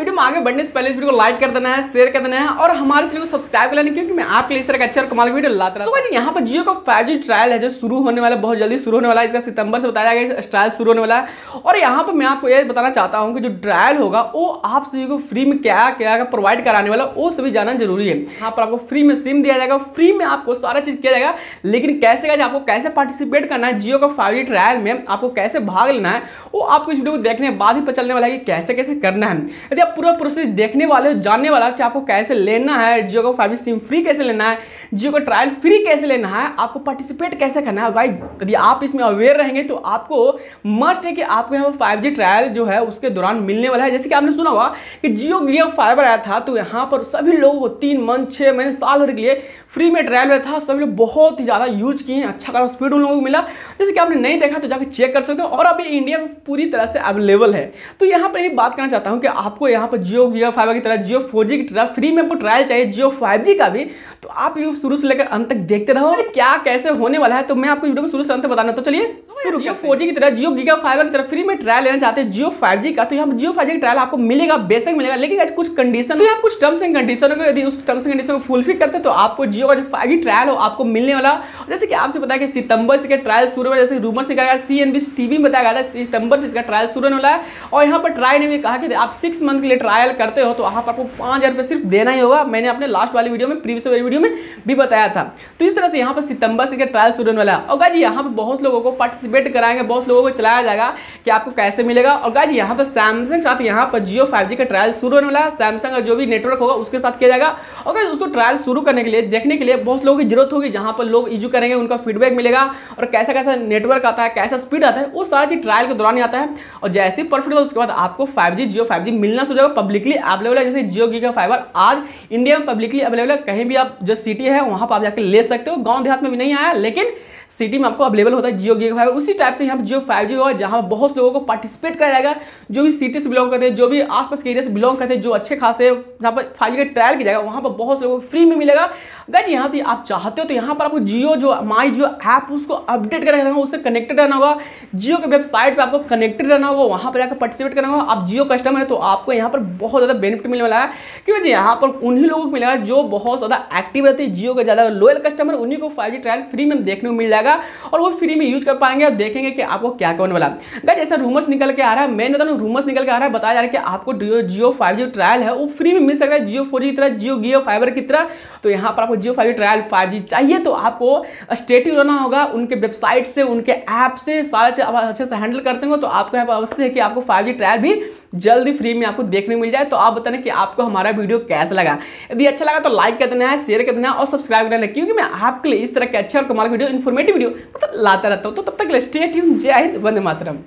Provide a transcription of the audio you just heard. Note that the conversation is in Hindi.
वीडियो में आगे बढ़ने से पहले इस वीडियो को लाइक कर देना है शेयर कर देना है और हमारे चैनल को सब्सक्राइब कर लेना, क्योंकि मैं आपके लिए इस तरह का अच्छा और कमाल वीडियो लाता रहता हूँ। यहाँ पर जियो का फाइव ट्रायल है, जो शुरू होने वाला बहुत जल्दी शुरू होने वाला है। इसका सितंबर से बताया गया ट्रायल शुरू होने वाला है। और यहाँ पर मैं आपको ये बताना चाहता हूँ कि जो ट्रायल होगा, वो आप सभी को फ्री में क्या क्या प्रोवाइड कराने वाला वो सभी जाना ज़रूरी है। यहाँ पर आपको फ्री में सिम दिया जाएगा फ्री में आपको सारा चीज़ किया जाएगा, लेकिन कैसे कैसे आपको कैसे पार्टिसिपेट करना है, जियो का फाइव ट्रायल में आपको कैसे भाग लेना है, वो आपको इस वीडियो को देखने के बाद ही पता चलने वाला है कि कैसे कैसे करना है। यदि पूरा प्रोसेस देखने वाले हो, जानने वाला कि आपको कैसे लेना है, जियो का फाइव सिम फ्री कैसे लेना है, जियो का ट्रायल फ्री कैसे लेना है, आपको पार्टिसिपेट कैसे करना है। भाई, यदि आप इसमें अवेयर रहेंगे तो आपको मस्ट है कि आपको यहाँ पर फाइव ट्रायल जो है उसके दौरान मिलने वाला है। जैसे कि आपने सुना होगा कि जियो जियो फाइबर आया था तो यहाँ पर सभी लोगों को तीन मंथ छः महीने, साल भर के लिए फ्री में ट्रायल था। सभी लोग बहुत ही ज़्यादा यूज़ किए अच्छा खासा स्पीड उन लोगों को मिला। जैसे कि आपने नहीं देखा तो जाकर चेक कर सकते हो और अभी इंडिया में पूरी तरह से अवेलेबल है। तो यहाँ पर एक बात करना चाहता हूँ कि आपको यहाँ पर जियो जियो फाइबर की तरह जियो फोर की तरह फ्री में आपको ट्रायल चाहिए जियो फाइव का भी तो आप वीडियो शुरू से लेकर अंत तक देखते रहो क्या कैसे होने वाला है। तो मैं आपको वीडियो में शुरू से अंत बताना तो चलिए जियो फोर की तरह जियो गीगा फाइबर की तरह फ्री में ट्रायल लेना चाहते हैं जियो फाइव का तो यहाँ पर जियो फाइव ट्रायल आपको मिलेगा बेसिक मिलेगा लेकिन कुछ कंडीशन तो यहाँ कुछ टर्म्स एंड कंडीशन को यदि उस टर्म्स एंड कंडीशन को फुलफिल करते तो आपको जियो का जो फाइव ट्रायल हो आपको मिलने वाला। जैसे कि आपसे पता है कि सितंबर से ट्रायल शुरू जैसे रूमर्स निकाला सी एन बी टीवी में बताया गया था सितंबर से इसका ट्रायल शुरू होने वाला है। और यहाँ पर ट्राई ने भी कहा कि आप सिक्स मंथ के लिए ट्रायल करते हो तो वहाँ पर आपको पाँच हज़ार सिर्फ़ देना ही होगा। मैंने अपने लास्ट वाली वीडियो में प्रीवियस वाली वीडियो में भी बताया था। तो इस तरह से यहाँ पर सितंबर से ट्रायल होने वाला है। और गाजी यहाँ पर बहुत लोगों को पार्टिसिपेट कराएँगे, बहुत लोगों को चलाया जाएगा कि आपको कैसे मिलेगा। और गाजी यहाँ पर सैमसंग साथ यहाँ पर जियो फाइव का ट्रायल शुरू होने वाला है। सैमसंग का जो भी नेटवर्क होगा, उसके साथ किया जाएगा। और गाइज़ उसको ट्रायल शुरू करने के लिए, देखने के लिए बहुत लोगों की ज़रूरत होगी, जहाँ पर लोग यूज़ करेंगे, उनका फीडबैक मिलेगा। और कैसा कैसा नेटवर्क आता है, कैसा स्पीड आता है, वो सारा चीज़ ट्रायल के दौरान ही आता है। और जैसे परफेक्ट होगा, उसके बाद आपको फाइव जी जियो 5G मिलना शुरू जाएगा पब्लिकली अवेलेबल है, जैसे जियो गीगा फाइबर आज इंडिया में पब्लिकली अवेलेबल है, कहीं भी आप जो सिटी है, वहाँ पर आप जाकर ले सकते हो। गाँव देहात में भी नहीं आया, लेकिन सिटी में आपको अवेलेबल होता है जियो गीगा फाइबर उसी टाइप से यहाँ पर जियो फाइव जी होगा जहाँ बहुत लोगों को पार्टिसिपेट कराया जाएगा, जो भी सिटी से बिलोंग करते हैं, जो भी आसपास के एरिया से बिलोंग करते हैं, जो अच्छे खासे जहाँ पर फाइव जी का ट्रायल किया जाएगा, वहाँ पर बहुत लोगों को फ्री में मिलेगा। गैज यहाँ पर आप चाहते हो तो यहाँ पर आपको जियो जो माई जियो ऐप उसको अपडेट कर रहना होगा, उससे कनेक्टेड रहना होगा। जियो के वेबसाइट पर आपको कनेक्टेड रहना होगा, वहाँ पर जाकर पार्टिसिपेट करना होगा। आप जियो कस्टमर है तो आपको यहाँ पर बहुत ज़्यादा बेनिफिट मिलने वाला है। क्योंकि यहाँ पर उन्हीं लोगों को मिलेगा जो बहुत ज़्यादा एक्टिव रहते हैं, जियो के ज़्यादा लोयल कस्टमर उन्हीं को फाइव ट्रायल फ्री में देखने को मिल जाएगा। और वो फ्री में यूज़ कर पाएँगे और देखेंगे कि आपको क्या होने वाला है। जैसा रूमर्स निकल के आ रहा है। मैं बता रूमर्स निकल के आ रहा है। बताया जा रहा है कि आपको जियो फाइव जी ट्रायल है। वो फ्री में मिल सकता है। जियो फोर की तरह जियो जियो फाइबर की तरह। तो यहाँ पर आपको Jio five trial five G चाहिए तो आपको स्टेटिव रहना होगा। उनके वेबसाइट से, उनके ऐप से सारा अच्छे से हैंडल करते हो तो आपको यहाँ पर अवश्य है कि आपको फाइव जी ट्रायल भी जल्दी फ्री में आपको देखने मिल जाए तो आप बताना कि आपको हमारा वीडियो कैसा लगा। यदि अच्छा लगा तो लाइक कर देना है शेयर कर देना है और सब्सक्राइब करना है, क्योंकि मैं आपके लिए इस तरह के अच्छे और कमाल वीडियो इन्फॉर्मेटिव वीडियो मतलब लाता रहता हूँ। तो तब तक स्टे ट्यून जय हिंद, वंदे मातरम।